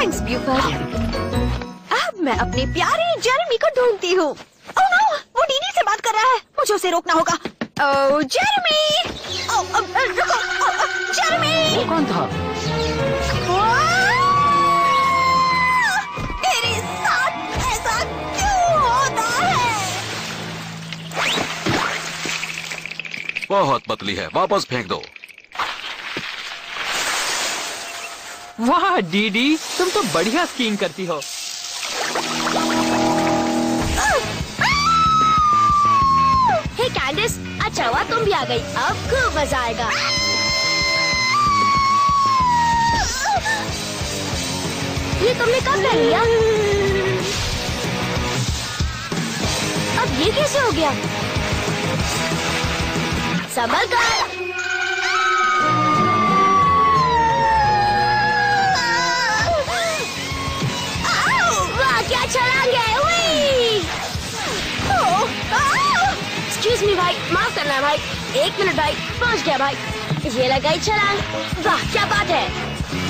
Thanks ब्यूफर्ड अब मैं अपने प्यारे जेरेमी को ढूंढती हूँ। ओह नो वो डीडी से बात कर रहा है। मुझे उसे रोकना होगा। ओह जेरेमी ओह, रुको जेरेमी कौन था? मेरे साथ ऐसा क्यों होता है? बहुत पतली है। वापस फेंक दो। वाह, डीडी, तुम तो बढ़िया स्कीइंग करती हो। हे कैंडिस अच्छा हुआ तुम भी आ गई। अब खूब मज़ा आएगा। ये तुमने कब कर लिया? अब ये कैसे हो गया? संभल कर एक्सक्यूज मी भाई। माफ़ करना भाई। एक मिनट भाई। पहुँच गया भाई। ये लगाई छलांग वाह, क्या बात है।